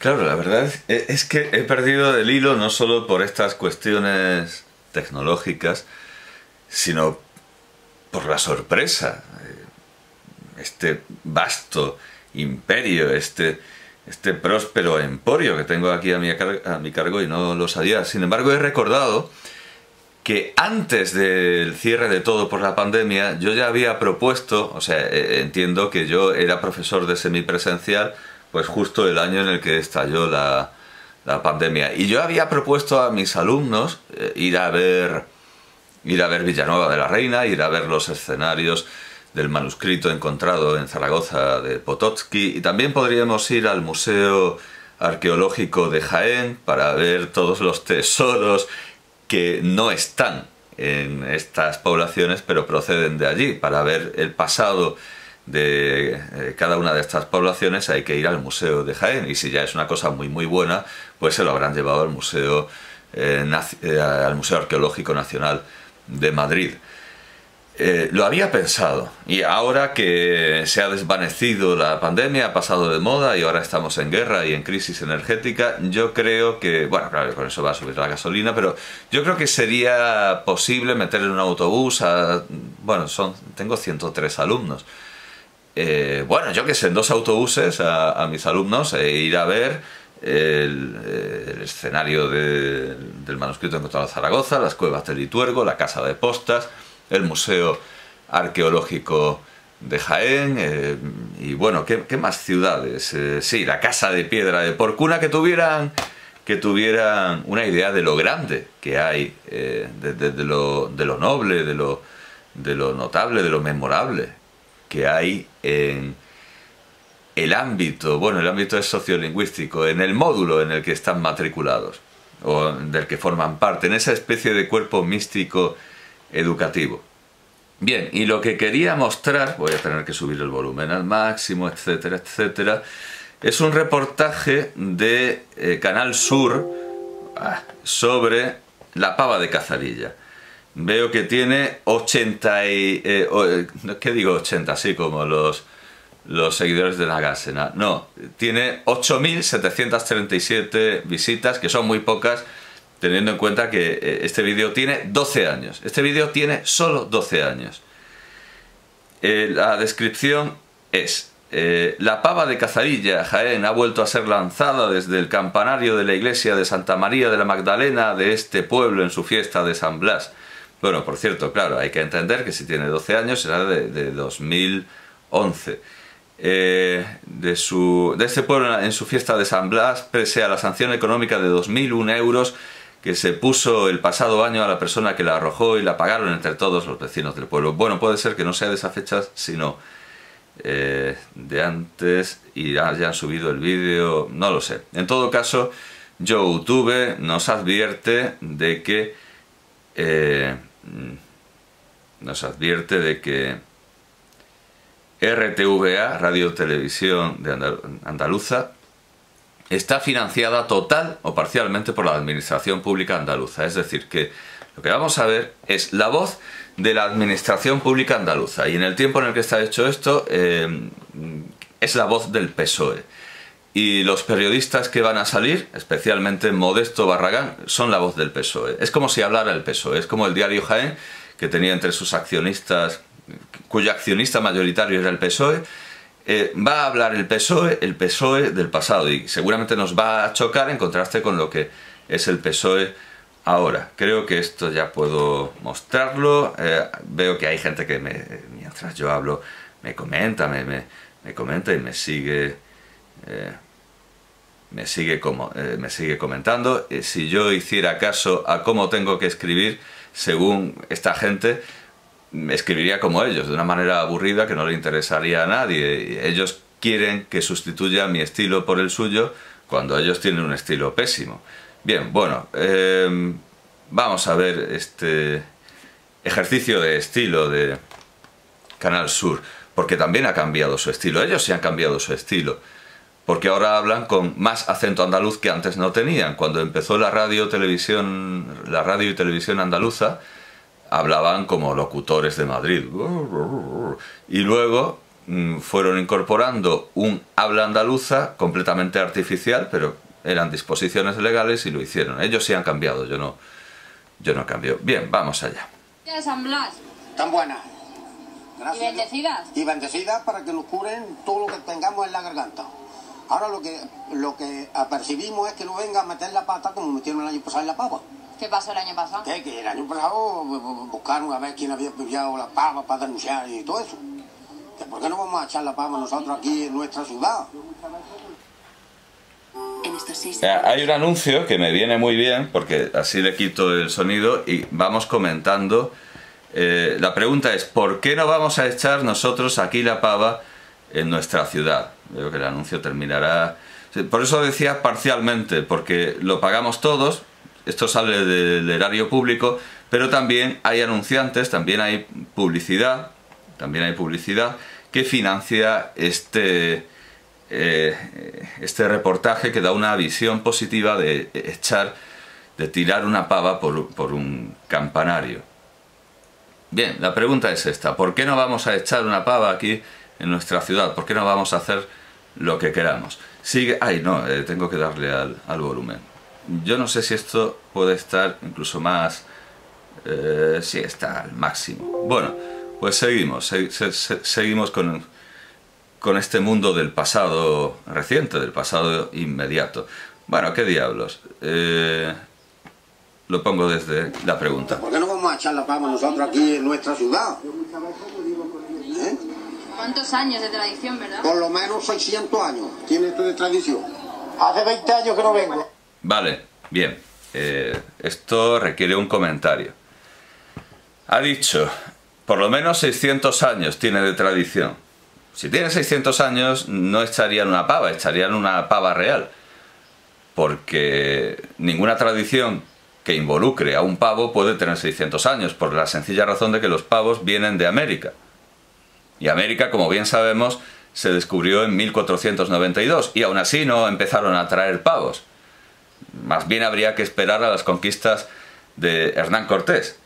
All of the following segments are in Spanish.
Claro, la verdad es, es que he perdido el hilo no solo por estas cuestiones tecnológicas, sino por la sorpresa. Este vasto imperio, este, este próspero emporio que tengo aquí a mi, a mi cargo y no lo sabía. Sin embargo, he recordado que antes del cierre de todo por la pandemia, yo ya había propuesto, o sea, eh, entiendo que yo era profesor de semipresencial, pues justo el año en el que estalló la, pandemia. Y yo había propuesto a mis alumnos eh, ir a ver ir a ver Villanueva de la Reina, ir a ver los escenarios del manuscrito encontrado en Zaragoza de Potocki y también podríamos ir al Museo Arqueológico de Jaén para ver todos los tesoros que no están en estas poblaciones pero proceden de allí. Para ver el pasado de eh, cada una de estas poblaciones hay que ir al Museo de Jaén y si ya es una cosa muy muy buena pues se lo habrán llevado al Museo, eh, eh, al Museo Arqueológico Nacional de Madrid. Eh, lo había pensado y ahora que se ha desvanecido la pandemia, ha pasado de moda y ahora estamos en guerra y en crisis energética, yo creo que, bueno, claro, con eso va a subir la gasolina, pero yo creo que sería posible meter en un autobús a, bueno, son, tengo 103 alumnos. Eh, bueno, yo que sé, en dos autobuses a, mis alumnos e ir a ver el, escenario del manuscrito encontrado en Zaragoza, las cuevas del Lituergo, la casa de postas, el Museo Arqueológico de Jaén eh, y bueno, ¿qué, más ciudades? Eh, sí, la Casa de Piedra de Porcuna que tuvieran que tuvieran una idea de lo grande que hay, de, lo, de, noble, de de lo notable, de lo memorable que hay en el ámbito, bueno, el ámbito es sociolingüístico, en el módulo en el que están matriculados o del que forman parte, en esa especie de cuerpo místico educativo. Bien, y lo que quería mostrar, voy a tener que subir el volumen al máximo, etcétera, etcétera, es un reportaje de eh, Canal Sur ah, sobre la pava de Cazarilla. Veo que tiene 80 y... Eh, eh, ¿Qué digo 80? Así como los, los seguidores de la Gásena. No, tiene 8.737 visitas, que son muy pocas, teniendo en cuenta que eh, este vídeo tiene 12 años. Este vídeo tiene solo 12 años. La descripción es, la pava de Cazarilla, Jaén, ha vuelto a ser lanzada desde el campanario de la iglesia de Santa María de la Magdalena de este pueblo en su fiesta de San Blas. Bueno, por cierto, claro, hay que entender que si tiene 12 años será de, de 2011. de, su, de este pueblo en su fiesta de San Blas, pese a la sanción económica de 2.001 euros, que se puso el pasado año a la persona que la arrojó y la pagaron entre todos los vecinos del pueblo. Bueno, puede ser que no sea de esa fecha, sino eh, de antes y ya, han subido el vídeo, no lo sé. En todo caso, YouTube nos advierte de que eh, nos advierte de que RTVA, Radio Televisión de Andaluza, está financiada total o parcialmente por la Administración Pública Andaluza. Es decir, que lo que vamos a ver es la voz de la Administración Pública Andaluza. Y en el tiempo en el que está hecho esto, eh, es la voz del PSOE. Y los periodistas que van a salir, especialmente Modesto Barragán, son la voz del PSOE. Es como si hablara el PSOE. Es como el diario Jaén, que tenía entre sus accionistas, cuyo accionista mayoritario era el PSOE, eh, va a hablar el PSOE, el PSOE del pasado y seguramente nos va a chocar en contraste con lo que es el PSOE ahora. Creo que esto ya puedo mostrarlo. Eh, veo que hay gente que mientras yo hablo me comenta, me, me, comenta y me sigue... Eh, me sigue, como, me sigue comentando. si yo hiciera caso a cómo tengo que escribir, según esta gente, escribiría como ellos, de una manera aburrida que no le interesaría a nadie. Ellos quieren que sustituya mi estilo por el suyo cuando ellos tienen un estilo pésimo. Bien, bueno, em, vamos a ver este ejercicio de estilo de Canal Sur, porque también ha cambiado su estilo. Ellos sí han cambiado su estilo, porque ahora hablan con más acento andaluz que antes no tenían. Cuando empezó la radio, televisión, la radio y televisión andaluza, hablaban como locutores de Madrid. Y luego mm, fueron incorporando un habla andaluza completamente artificial, pero eran disposiciones legales y lo hicieron. Ellos sí han cambiado, yo no, yo no cambio. Bien, vamos allá. San Blas. Tan buenas. ¿Y Gracias. bendecidas? Y bendecidas para que nos curen todo lo que tengamos en la garganta. Ahora lo que lo que apercibimos es que no venga a meter la pata como metieron el año pasado en la pava. ¿Qué pasó el año pasado? Que, que el año pasado bu- bu- buscaron a ver quién había pillado la pava para denunciar y todo eso. Que ¿Por qué no vamos a echar la pava nosotros aquí en nuestra ciudad? Eh, Hay un anuncio que me viene muy bien porque así le quito el sonido y vamos comentando. Eh, la pregunta es, ¿por qué no vamos a echar nosotros aquí la pava en nuestra ciudad? Veo que el anuncio terminará... Por eso decía parcialmente, porque lo pagamos todos, esto sale del erario público, pero también hay anunciantes, también hay publicidad, también hay publicidad que financia este, eh, este reportaje que da una visión positiva de echar, de tirar una pava por, por un campanario. Bien, la pregunta es esta, ¿por qué no vamos a echar una pava aquí en nuestra ciudad? ¿Por qué no vamos a hacer lo que queramos? Sigue, ay no, eh, tengo que darle al, al volumen. Yo no sé si esto puede estar incluso más... Eh, sí, está al máximo. Bueno, pues seguimos, se- se- se- seguimos con, con este mundo del pasado reciente, del pasado inmediato. Bueno, ¿qué diablos? Eh, lo pongo desde la pregunta. ¿Por qué no vamos a echar la pava nosotros aquí en nuestra ciudad? ¿Eh? ¿Cuántos años de tradición, verdad? Por lo menos 600 años tiene esto de tradición. Hace 20 años que no vengo. Vale, bien. Eh, esto requiere un comentario. Ha dicho, por lo menos 600 años tiene de tradición. Si tiene 600 años, no echarían una pava, echarían una pava real. Porque ninguna tradición que involucre a un pavo puede tener 600 años, por la sencilla razón de que los pavos vienen de América. Y América, como bien sabemos, se descubrió en 1492 y aún así no empezaron a traer pavos. Más bien habría que esperar a las conquistas de Hernán Cortés.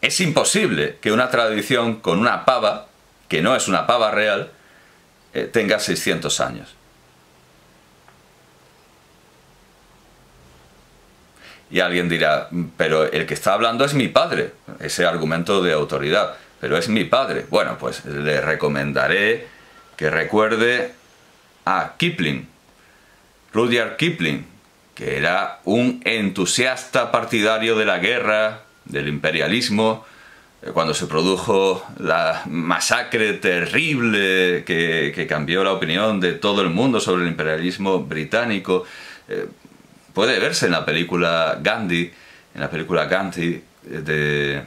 Es imposible que una tradición con una pava, que no es una pava real, eh, tenga 600 años. Y alguien dirá, pero el que está hablando es mi padre, ese argumento de autoridad, pero es mi padre. Bueno, pues le recomendaré que recuerde a Kipling, Rudyard Kipling, que era un entusiasta partidario de la guerra, del imperialismo, eh, cuando se produjo la masacre terrible que, que cambió la opinión de todo el mundo sobre el imperialismo británico. eh, puede verse en la película Gandhi, en la película Gandhi eh, de,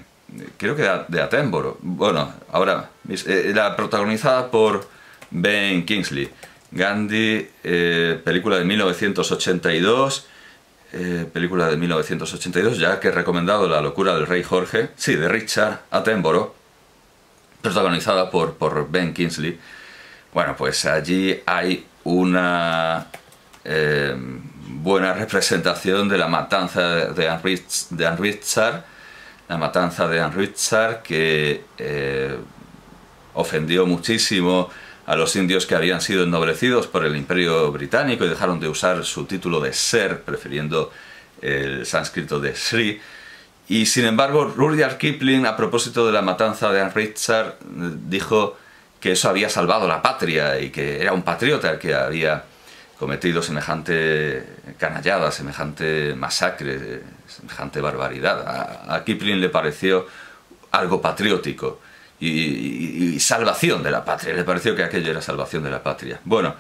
creo que de, Attenborough. Bueno, ahora, eh, la protagonizada por Ben Kingsley. Gandhi, eh, película de 1982, eh, película de 1982, ya que he recomendado La locura del rey Jorge, sí, de Richard Attenborough, protagonizada por, por Ben Kingsley. Bueno, pues allí hay una buena representación de la matanza de de Anritzar, la matanza de Anritzar que eh, ofendió muchísimo a los indios que habían sido ennoblecidos por el imperio británico y dejaron de usar su título de ser, prefiriendo el sánscrito de Sri. Y sin embargo, Rudyard Kipling, a propósito de la matanza de Anritzar, dijo que eso había salvado la patria y que era un patriota que había cometido semejante canallada, semejante masacre, semejante barbaridad. A, Kipling le pareció algo patriótico y, salvación de la patria. Le pareció que aquello era salvación de la patria. Bueno,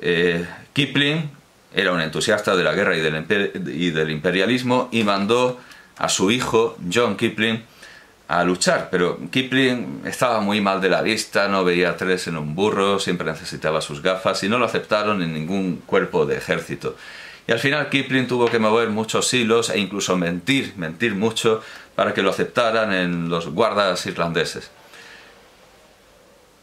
eh, Kipling era un entusiasta de la guerra y del, y del imperialismo y mandó a su hijo, John Kipling, a luchar, pero Kipling estaba muy mal de la vista, no veía tres en un burro, siempre necesitaba sus gafas y no lo aceptaron en ningún cuerpo de ejército. Y al final Kipling tuvo que mover muchos hilos e incluso mentir, mentir mucho para que lo aceptaran en los guardas irlandeses.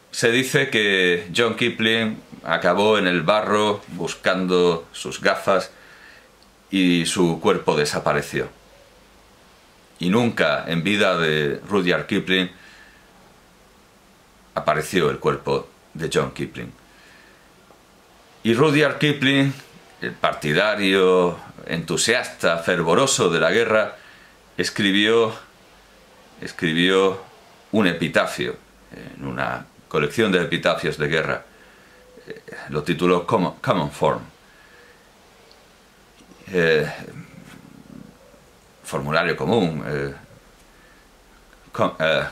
Se dice que John Kipling acabó en el barro buscando sus gafas y su cuerpo desapareció. Y nunca en vida de Rudyard Kipling apareció el cuerpo de John Kipling. Y Rudyard Kipling, el partidario, entusiasta, fervoroso de la guerra, escribió, escribió un epitafio en una colección de epitafios de guerra. Eh, lo tituló Common, Form. Formulario común, eh,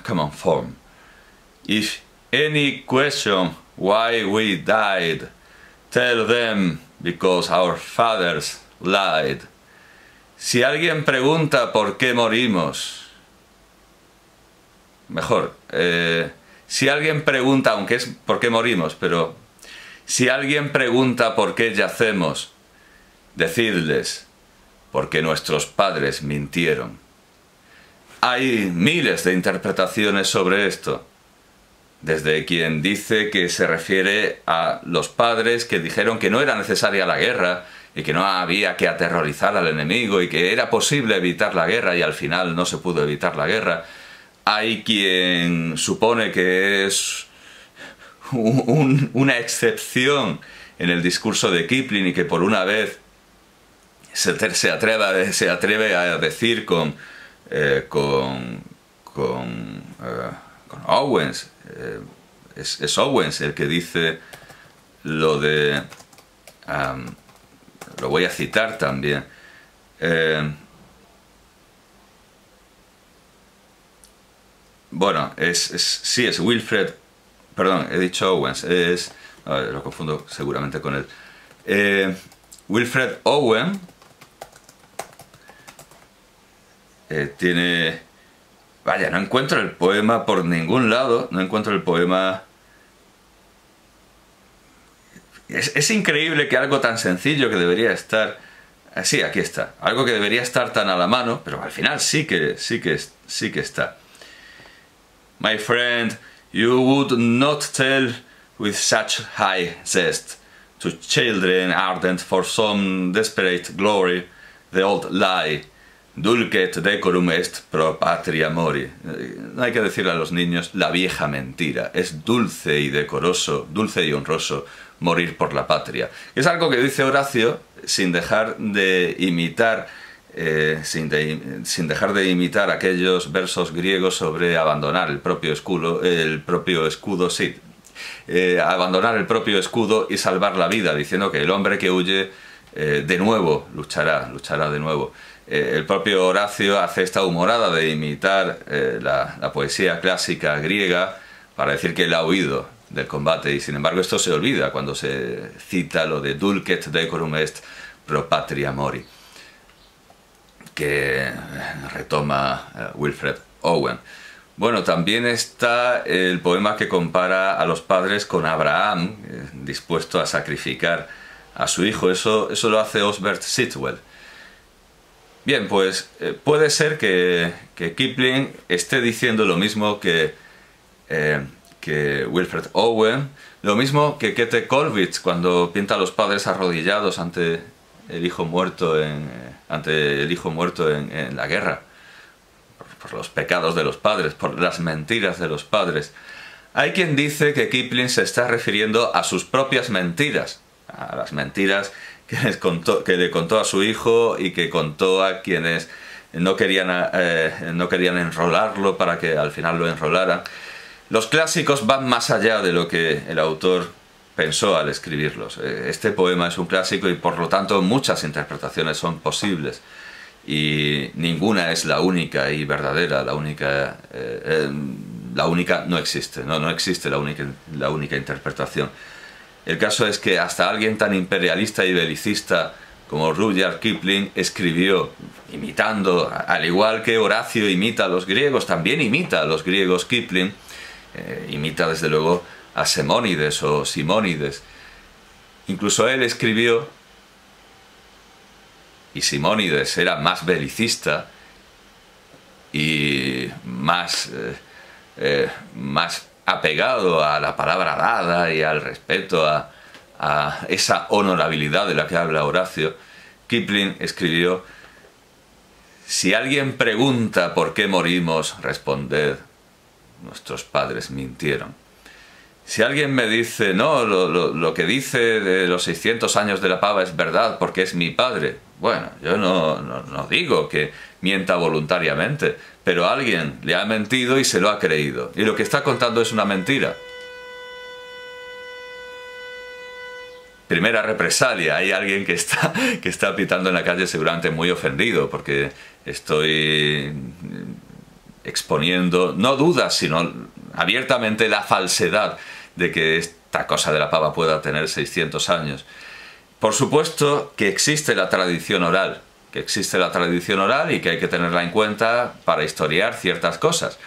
common form. If any question why we died, tell them because our fathers lied. Si alguien pregunta por qué morimos, mejor, eh, si alguien pregunta, aunque es por qué morimos, pero si alguien pregunta por qué yacemos, decidles, porque nuestros padres mintieron. Hay miles de interpretaciones sobre esto desde quien dice que se refiere a los padres que dijeron que no era necesaria la guerra y que no había que aterrorizar al enemigo y que era posible evitar la guerra y al final no se pudo evitar la guerra. Hay quien supone que es una excepción en el discurso de Kipling y que por una vez se, atreve, se atreve a decir con, eh, con, con, eh, Owens eh, es, Owens el que dice lo de... lo voy a citar también. Bueno, es, sí, es Wilfred... Perdón, he dicho Owens, es... lo confundo seguramente con él. Wilfred Owen tiene Vaya, no encuentro el poema por ningún lado, no encuentro el poema... Es, increíble que algo tan sencillo que debería estar... Ah, sí, aquí está. Algo que debería estar tan a la mano, pero al final sí que, sí que, sí que está. My friend, you would not tell with such high zest to children ardent for some desperate glory the old lie Dulcet decorum est pro patria mori. No hay que decirle a los niños la vieja mentira. Es dulce y decoroso, dulce y honroso morir por la patria. Es algo que dice Horacio sin dejar de imitar eh, sin, dejar de imitar aquellos versos griegos sobre abandonar el propio escudo, el propio escudo, sí, eh, abandonar el propio escudo y salvar la vida, diciendo que el hombre que huye eh, de nuevo luchará, luchará de nuevo. Eh, el propio Horacio hace esta humorada de imitar eh, la, poesía clásica griega para decir que él ha huido del combate y sin embargo esto se olvida cuando se cita lo de dulcet decorum est pro patria mori que retoma Wilfred Owen. Bueno, también está el poema que compara a los padres con Abraham, dispuesto a sacrificar a su hijo. Eso, eso lo hace Osbert Sitwell. Bien, pues eh, puede ser que, Kipling esté diciendo lo mismo que, eh, que Wilfred Owen, lo mismo que Kete Kollwitz cuando pinta a los padres arrodillados ante el hijo muerto en, eh, ante el hijo muerto en, la guerra, por, los pecados de los padres, por las mentiras de los padres. Hay quien dice que Kipling se está refiriendo a sus propias mentiras, a las mentiras que, le contó a su hijo y que contó a quienes no querían, eh, no querían enrolarlo para que al final lo enrolaran. Los clásicos van más allá de lo que el autor pensó al escribirlos. Eh, este poema es un clásico y por lo tanto muchas interpretaciones son posibles y ninguna es la única y verdadera, la única, eh, la única no existe, no, no existe la única, la única interpretación. El caso es que hasta alguien tan imperialista y belicista como Rudyard Kipling escribió, imitando, al igual que Horacio imita a los griegos, también imita a los griegos Kipling, eh, imita desde luego a Semónides o Simónides. Incluso él escribió, y Simónides era más belicista y más, eh, eh, más apegado a la palabra dada y al respeto a, esa honorabilidad de la que habla Horacio, Kipling escribió, si alguien pregunta por qué morimos, responded, nuestros padres mintieron. Si alguien me dice, no, lo, lo, lo, que dice de los 600 años de la pava es verdad porque es mi padre, bueno, yo no, no, no digo que mienta voluntariamente, pero alguien le ha mentido y se lo ha creído. Y lo que está contando es una mentira. primera represalia. Hay alguien que está, que está pitando en la calle seguramente muy ofendido porque estoy exponiendo, no dudas, sino abiertamente la falsedad de que esta cosa de la pava pueda tener 600 años. Por supuesto que existe la tradición oral, que existe la tradición oral y que hay que tenerla en cuenta para historiar ciertas cosas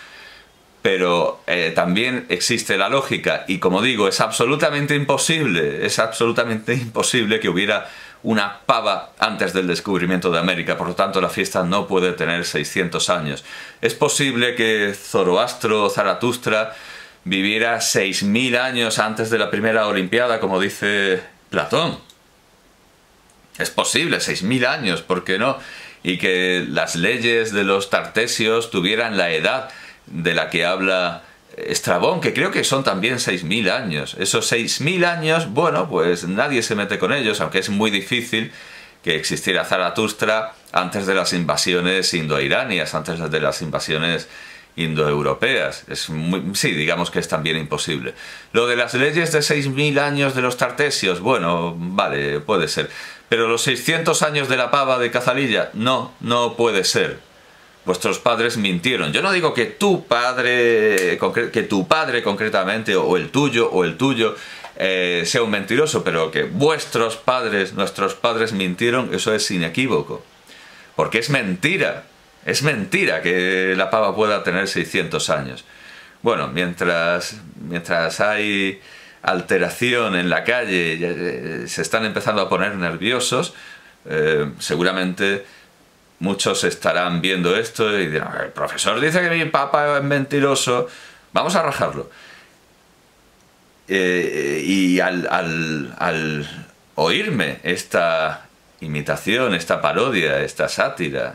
pero eh, también existe la lógica y como digo, es absolutamente imposible, es absolutamente imposible que hubiera una pava antes del descubrimiento de América, por lo tanto la fiesta no puede tener 600 años. Es posible que Zoroastro o Zaratustra viviera 6.000 años antes de la primera Olimpiada, como dice Platón. Es posible, 6.000 años, ¿por qué no? Y que las leyes de los tartesios tuvieran la edad de la que habla Estrabón, que creo que son también 6.000 años. Esos 6.000 años, bueno, pues nadie se mete con ellos, aunque es muy difícil que existiera Zaratustra antes de las invasiones indoiranias, antes de las invasiones indoeuropeas. Es sí, digamos que es también imposible. Lo de las leyes de 6.000 años de los tartesios, bueno, vale, puede ser. Pero los 600 años de la pava de Cazalilla, no, no puede ser vuestros padres mintieron. Yo no digo que tu padre, que tu padre concretamente, o el tuyo, o el tuyo, eh, sea un mentiroso, pero que vuestros padres, nuestros padres mintieron, eso es inequívoco. Porque es mentira, es mentira que la pava pueda tener 600 años. Bueno, mientras, mientras hay alteración en la calle, eh, se están empezando a poner nerviosos, eh, seguramente muchos estarán viendo esto y dirán, el profesor dice que mi papá es mentiroso, vamos a rajarlo. Eh, y al, al, oírme esta imitación, esta parodia, esta sátira,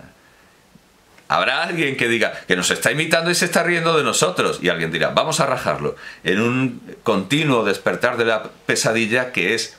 habrá alguien que diga que nos está imitando y se está riendo de nosotros. Y alguien dirá, vamos a rajarlo. En un continuo despertar de la pesadilla que es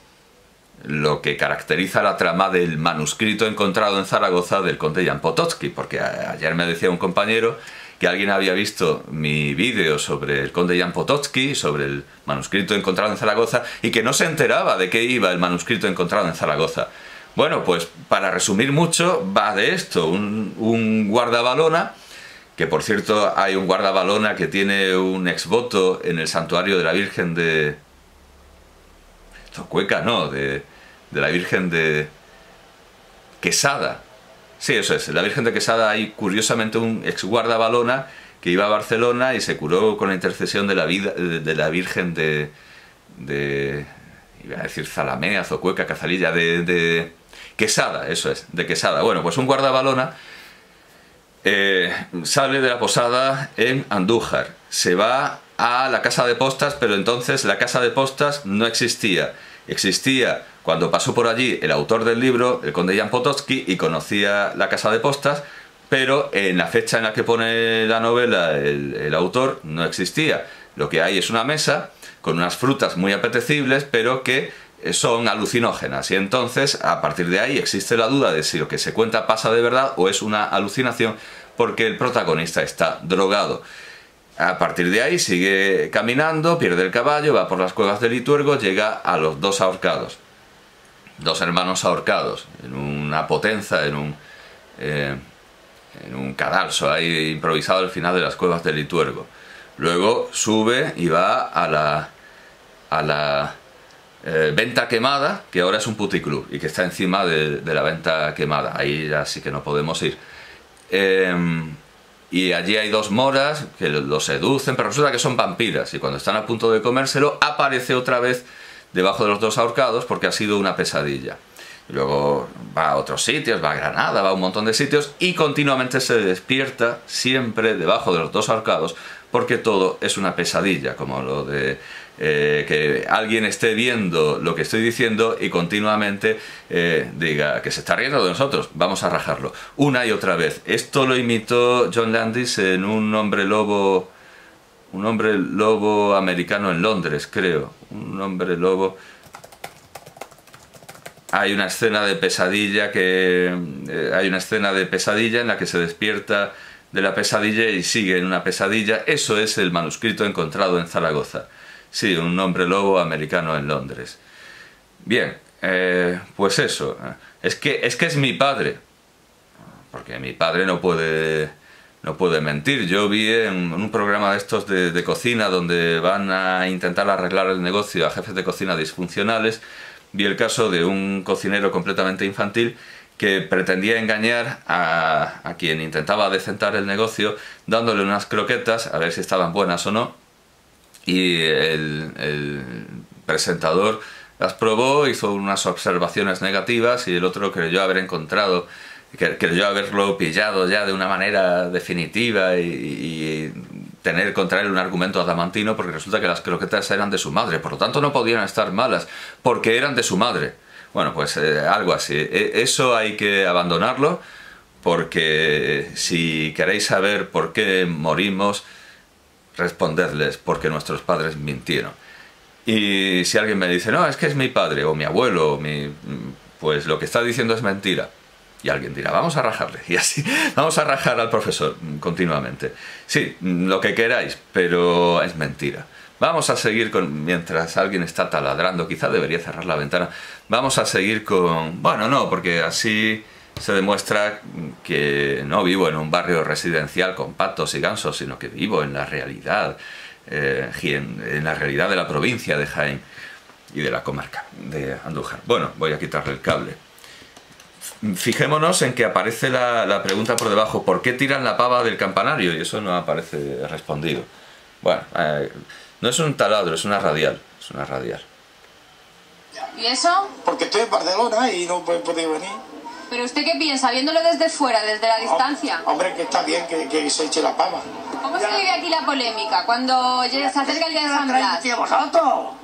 lo que caracteriza la trama del manuscrito encontrado en Zaragoza del conde Jan Potocki, porque ayer me decía un compañero que alguien había visto mi vídeo sobre el conde Jan Potocki, sobre el manuscrito encontrado en Zaragoza, y que no se enteraba de qué iba el manuscrito encontrado en Zaragoza. Bueno, pues para resumir mucho, va de esto, un, guardabalona, que por cierto hay un guardabalona que tiene un exvoto en el santuario de la Virgen de... Cueca, no, de, de la Virgen de Quesada. Sí, eso es. La Virgen de Quesada hay curiosamente un ex guardabalona que iba a Barcelona y se curó con la intercesión de la, Virgen de, de, iba a decir Zalamea, Zocueca, Cazalilla, de, Quesada, eso es, de Quesada. Bueno, pues un guardabalona eh, sale de la posada en Andújar, se va a la casa de postas, pero entonces la casa de postas no existía. Existía cuando pasó por allí el autor del libro, el conde Jan Potocki, y conocía la casa de postas, pero en la fecha en la que pone la novela el, autor no existía. Lo que hay es una mesa con unas frutas muy apetecibles, pero que son alucinógenas. Y entonces, a partir de ahí, existe la duda de si lo que se cuenta pasa de verdad o es una alucinación porque el protagonista está drogado. A partir de ahí sigue caminando, pierde el caballo, va por las cuevas del Lituergo, llega a los dos ahorcados dos hermanos ahorcados en una potenza, en un, eh, en un cadalso ahí improvisado al final de las cuevas del Lituergo. Luego sube y va a la, a la eh, venta quemada, que ahora es un puticlub y que está encima de, la venta quemada. Ahí ya sí que no podemos ir. Em, y allí hay dos moras que lo seducen, pero resulta que son vampiras y cuando están a punto de comérselo aparece otra vez debajo de los dos ahorcados porque ha sido una pesadilla. luego va a otros sitios, va a Granada, va a un montón de sitios y continuamente se despierta siempre debajo de los dos ahorcados porque todo es una pesadilla, como lo de eh, que alguien esté viendo lo que estoy diciendo y continuamente eh, diga que se está riendo de nosotros, vamos a rajarlo. Una y otra vez. Esto lo imitó John Landis en Un hombre lobo un hombre lobo americano en Londres, creo. Un hombre lobo... Hay una escena de pesadilla que... eh, hay una escena de pesadilla en la que se despierta de la pesadilla y sigue en una pesadilla. Eso es el manuscrito encontrado en Zaragoza. Sí, un hombre lobo americano en Londres. Bien, eh, pues eso. Es que, es que es mi padre. Porque mi padre no puede, no puede mentir. Yo vi en un programa de estos de, de cocina donde van a intentar arreglar el negocio a jefes de cocina disfuncionales. Vi el caso de un cocinero completamente infantil que pretendía engañar a, a quien intentaba decentar el negocio dándole unas croquetas a ver si estaban buenas o no y el, presentador las probó, hizo unas observaciones negativas y el otro creyó haber encontrado, creyó haberlo pillado ya de una manera definitiva y, y tener contra él un argumento adamantino porque resulta que las croquetas eran de su madre, por lo tanto no podían estar malas porque eran de su madre. Bueno, pues eh, algo así. E- Eso hay que abandonarlo porque si queréis saber por qué morimos, respondedles porque nuestros padres mintieron. Y si alguien me dice, no, es que es mi padre o mi abuelo, o mi... pues lo que está diciendo es mentira. Y alguien dirá, vamos a rajarle. Y así, vamos a rajar al profesor continuamente. Sí, lo que queráis, pero es mentira. Vamos a seguir con, mientras alguien está taladrando, quizá debería cerrar la ventana, vamos a seguir con, bueno, no, porque así se demuestra que no vivo en un barrio residencial con patos y gansos, sino que vivo en la realidad, eh, en, la realidad de la provincia de Jaén y de la comarca de Andújar. Bueno, voy a quitarle el cable. Fijémonos en que aparece la, la pregunta por debajo, ¿por qué tiran la pava del campanario? Y eso no aparece respondido. Bueno, eh, no es un taladro, es una radial, es una radial. ¿Y eso? Porque estoy en Barcelona y no he podido venir. ¿Pero usted qué piensa? Viéndolo desde fuera, desde la distancia. Hombre, que está bien que, que se eche la pava. ¿Cómo se vive aquí la polémica cuando ya se acerca el día de San Blas? ¿Y vosotros?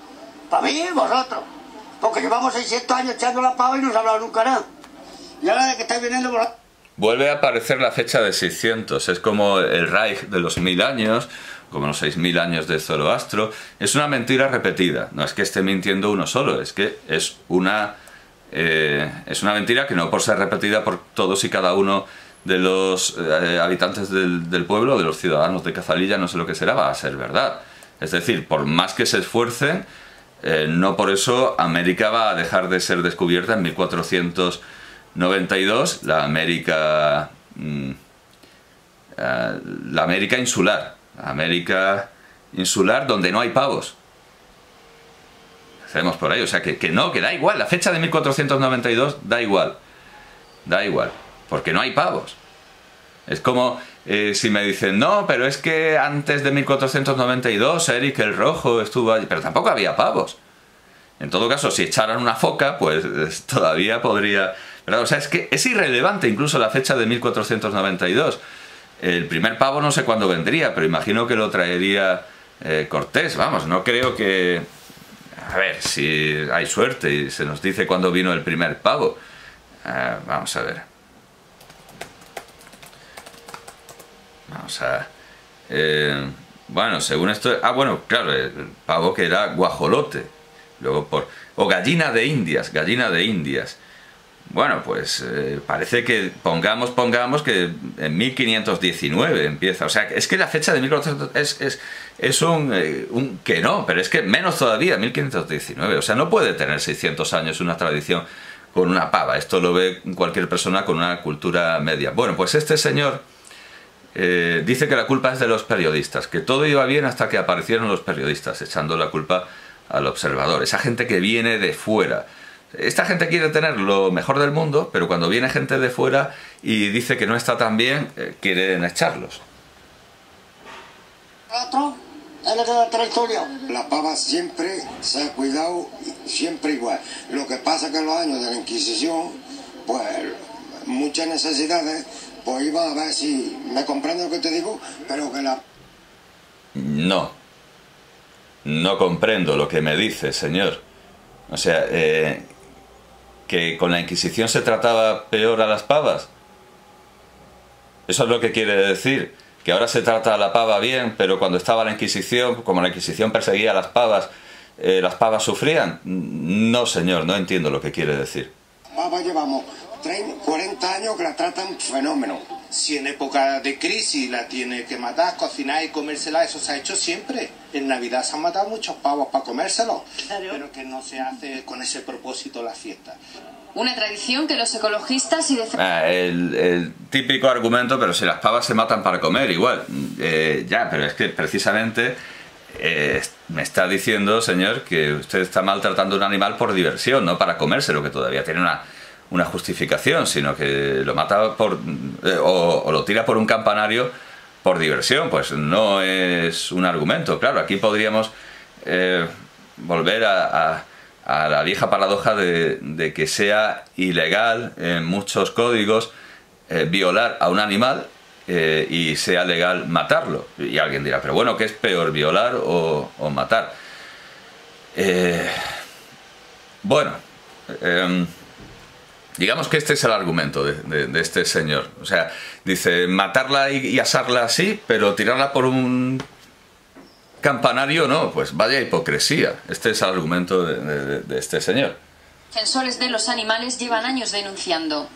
¿Para mí? Vosotros. Porque llevamos 600 años echando la pava y no se ha hablado nunca nada. Y ahora de que estáis viniendo vosotros... Vuelve a aparecer la fecha de 600, es como el Reich de los mil años, como los 6000 años de Zoroastro. Es una mentira repetida, no es que esté mintiendo uno solo, es que es una, eh, es una mentira que no por ser repetida por todos y cada uno de los eh, habitantes del, pueblo, de los ciudadanos de Cazalilla, no sé lo que será, va a ser verdad. Es decir, por más que se esfuercen, eh, no por eso América va a dejar de ser descubierta en 1492, la América, mm, la América insular, la América insular donde no hay pavos. Hacemos por ahí, o sea que, que no, que da igual, la fecha de 1492 da igual, da igual, porque no hay pavos. Es como eh, si me dicen, no, pero es que antes de 1492 Eric el Rojo estuvo allí, pero tampoco había pavos. En todo caso, si echaran una foca, pues es- todavía podría... ¿verdad? O sea, es que es irrelevante incluso la fecha de 1492. El primer pavo no sé cuándo vendría, pero imagino que lo traería eh, Cortés. Vamos, no creo que... A ver, si hay suerte y se nos dice cuándo vino el primer pavo. Ah, vamos a ver. Vamos a... eh, bueno, según esto... Ah, bueno, claro, el pavo que era guajolote. Luego por... O gallina de indias, gallina de indias. Bueno, pues eh, parece que pongamos, pongamos que en 1519 empieza. O sea, es que la fecha de 1400 es, es, es un, eh, un que no, pero es que menos todavía, 1519. O sea, no puede tener 600 años una tradición con una pava. Esto lo ve cualquier persona con una cultura media. Bueno, pues este señor eh, dice que la culpa es de los periodistas, que todo iba bien hasta que aparecieron los periodistas, echando la culpa al observador. Esa gente que viene de fuera. Esta gente quiere tener lo mejor del mundo, pero cuando viene gente de fuera y dice que no está tan bien, eh, quieren echarlos. Otro, es lo que da otra historia. La pava siempre se ha cuidado, siempre igual. Lo que pasa que en los años de la Inquisición, pues muchas necesidades, pues iba a ver si me comprende lo que te digo, pero que la No. No comprendo lo que me dice, señor. O sea, eh, que con la Inquisición se trataba peor a las pavas. Eso es lo que quiere decir. que ahora se trata a la pava bien, pero cuando estaba la Inquisición, como la Inquisición perseguía a las pavas, eh, las pavas sufrían. No, señor, no entiendo lo que quiere decir. Pava llevamos 30, 40 años que la tratan fenómeno. Si en época de crisis la tiene que matar, cocinar y comérsela, eso se ha hecho siempre. En Navidad se han matado muchos pavos para comérselos, pero que no se hace con ese propósito la fiesta. Una tradición que los ecologistas y Ah, el, el típico argumento, pero si las pavas se matan para comer, igual. Eh, ya, pero es que precisamente eh, me está diciendo, señor, que usted está maltratando a un animal por diversión, no para comérselo, que todavía tiene una, una justificación, sino que lo mata por. eh, o, lo tira por un campanario por diversión. Pues no es un argumento. Claro, aquí podríamos eh, volver a, a- a la vieja paradoja de, de que sea ilegal en muchos códigos eh, violar a un animal y sea legal matarlo. Y alguien dirá, pero bueno, ¿qué es peor, violar o, o matar? Bueno, em, digamos que este es el argumento de, de- de este señor. O sea, dice, matarla y, y asarla así, pero tirarla por un campanario no, pues vaya hipocresía. Este es el argumento de, de- de este señor. defensores de los animales llevan años denunciando.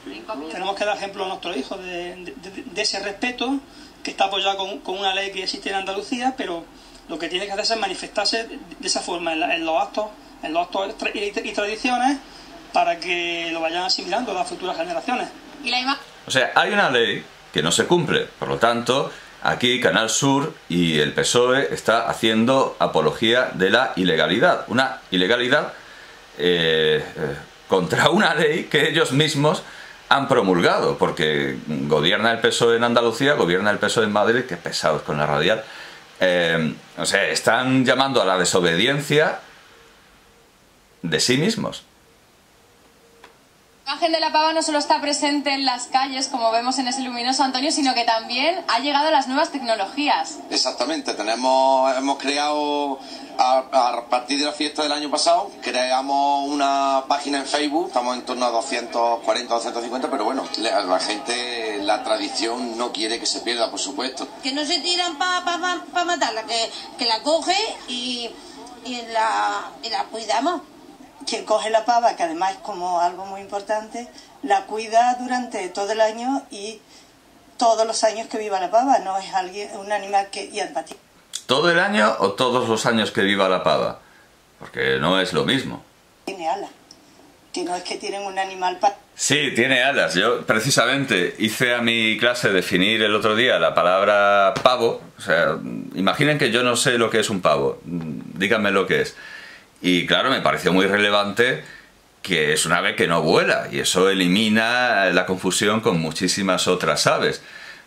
Tenemos que dar ejemplo a nuestros hijos de, de- de ese respeto que está apoyado con, con una ley que existe en Andalucía, pero lo que tiene que hacerse es manifestarse de, de esa forma en, la- en los actos, en los actos y, y tradiciones para que lo vayan asimilando las futuras generaciones. Y la O sea, hay una ley que no se cumple. Por lo tanto, aquí Canal Sur y el PSOE está haciendo apología de la ilegalidad. Una ilegalidad eh, eh, contra una ley que ellos mismos han promulgado, porque gobierna el PSOE en Andalucía, gobierna el PSOE en Madrid, que pesados con la radial. Eh, o sea, están llamando a la desobediencia de sí mismos. La imagen de la pava no solo está presente en las calles, como vemos en ese luminoso Antonio, sino que también ha llegado a las nuevas tecnologías. Exactamente, tenemos, hemos creado a, a partir de la fiesta del año pasado, creamos una página en Facebook, estamos en torno a 240, 250, pero bueno, la, la gente, la tradición no quiere que se pierda, por supuesto. que no se tiran para pa, pa matarla, que, que la coge y, y, la, y la cuidamos. Quien coge la pava, que además es como algo muy importante, la cuida durante todo el año y todos los años que viva la pava, no es alguien, un animal que... Y además ¿Todo el año o todos los años que viva la pava? Porque no es lo mismo. tiene alas, que no es que tienen un animal para... Sí, tiene alas. Yo precisamente hice a mi clase definir el otro día la palabra pavo. O sea, imaginen que yo no sé lo que es un pavo. Díganme lo que es. Y claro, me pareció muy relevante que es un ave que no vuela y eso elimina la confusión con muchísimas otras aves.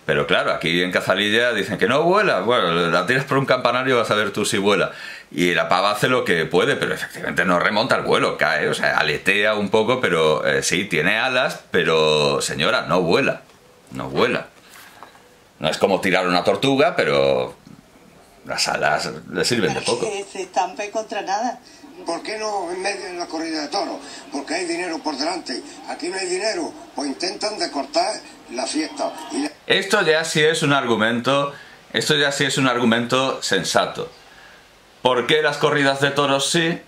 Pero claro, aquí en Cazalilla dicen que no vuela. Bueno, la tiras por un campanario vas a ver tú si vuela. Y la pava hace lo que puede, pero efectivamente no remonta el vuelo, cae, o sea, aletea un poco, pero eh, sí, tiene alas, pero señora, no vuela. No vuela. No es como tirar una tortuga, pero las alas le sirven de poco. se estampe contra nada. ¿Por qué no en medio de la corrida de toros? Porque hay dinero por delante. Aquí no hay dinero. Pues intentan decortar la fiesta. Y la- Esto ya sí es un argumento, esto ya sí es un argumento sensato. ¿Por qué las corridas de toros sí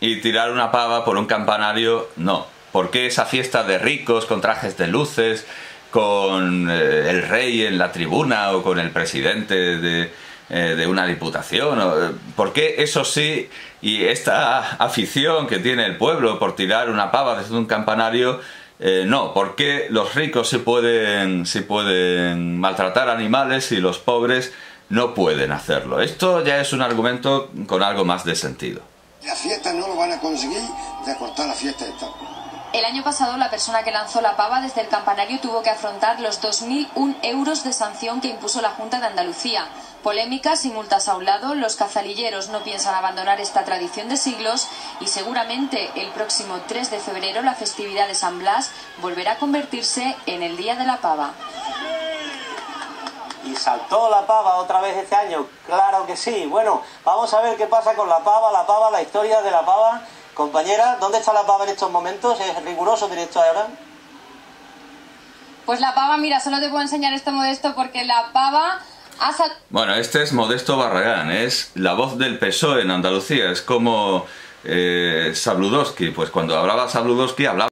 y tirar una pava por un campanario no? ¿Por qué esa fiesta de ricos con trajes de luces, con eh, el rey en la tribuna o con el presidente de, eh, de una diputación? eh, ¿Por qué eso sí y esta afición que tiene el pueblo por tirar una pava desde un campanario eh, no, porque los ricos sí pueden, sí pueden maltratar animales y los pobres no pueden hacerlo. Esto ya es un argumento con algo más de sentido. la fiesta no lo van a conseguir de cortar la fiesta esta. El año pasado la persona que lanzó la pava desde el campanario tuvo que afrontar los 2.001 euros de sanción que impuso la Junta de Andalucía. Polémicas y multas a un lado, los cazalilleros no piensan abandonar esta tradición de siglos y seguramente el próximo 3 de febrero la festividad de San Blas volverá a convertirse en el Día de la Pava. Y saltó la pava otra vez este año, claro que sí. Bueno, vamos a ver qué pasa con la pava, la pava, la historia de la pava. Compañera, ¿dónde está la pava en estos momentos? ¿Es riguroso directo ahora? Pues la pava, mira, solo te puedo enseñar esto modesto porque la pava Bueno, este es Modesto Barragán, es la voz del PSOE en Andalucía, es como eh, Sabludowski, pues cuando hablaba Sabludowski hablaba